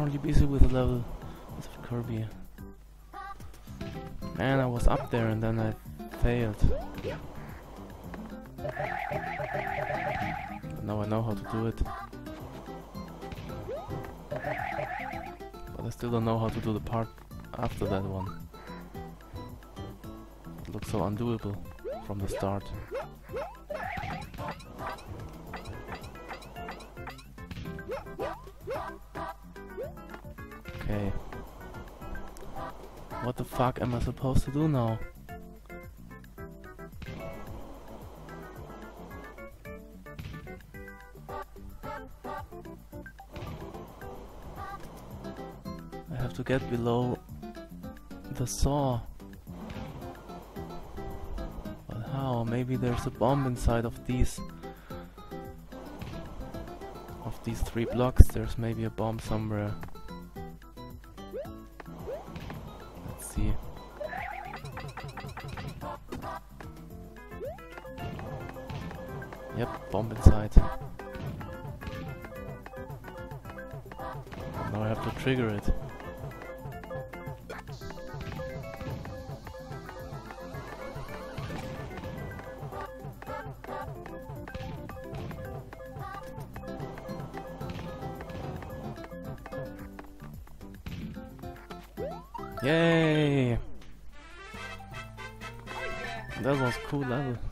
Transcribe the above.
currently busy with a level with Kirby. Man, I was up there and then I failed. But now I know how to do it. But I still don't know how to do the part after that one. It looks so undoable from the start. Okay. What the fuck am I supposed to do now? I have to get below the saw. But how? Maybe there's a bomb inside of these of these three blocks. There's maybe a bomb somewhere. See. Yep, bomb inside. Now I have to trigger it. Yay! That was cool level.